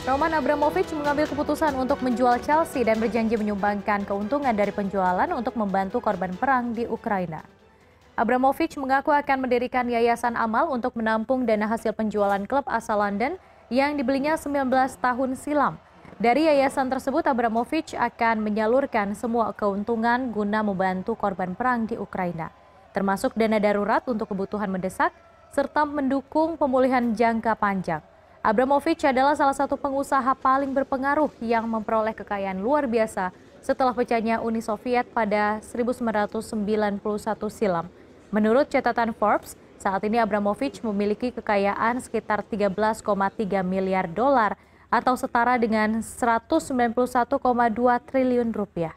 Roman Abramovich mengambil keputusan untuk menjual Chelsea dan berjanji menyumbangkan keuntungan dari penjualan untuk membantu korban perang di Ukraina. Abramovich mengaku akan mendirikan yayasan amal untuk menampung dana hasil penjualan klub asal London yang dibelinya 19 tahun silam. Dari yayasan tersebut, Abramovich akan menyalurkan semua keuntungan guna membantu korban perang di Ukraina, termasuk dana darurat untuk kebutuhan mendesak, serta mendukung pemulihan jangka panjang. Abramovich adalah salah satu pengusaha paling berpengaruh yang memperoleh kekayaan luar biasa setelah pecahnya Uni Soviet pada 1991 silam. Menurut catatan Forbes, saat ini Abramovich memiliki kekayaan sekitar 13,3 miliar dolar atau setara dengan 191,2 triliun rupiah.